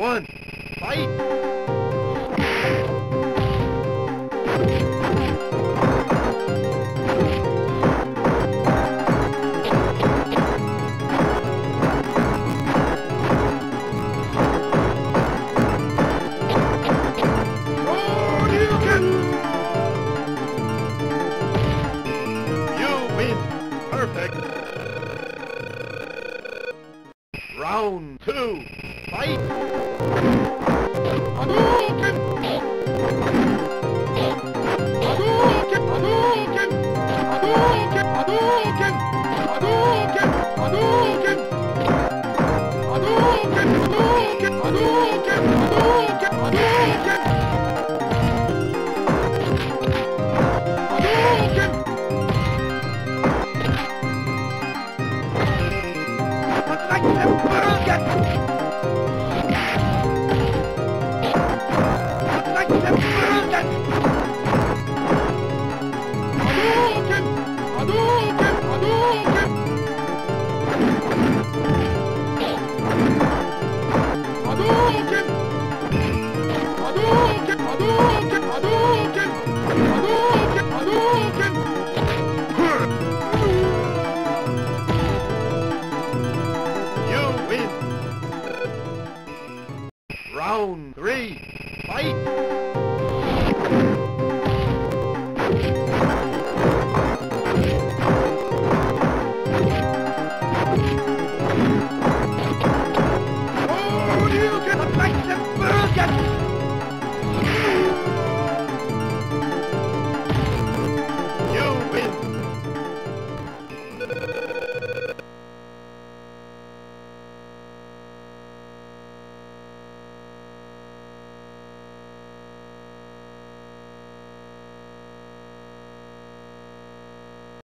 one, fight! Round two, fight! Thank you Round three, fight!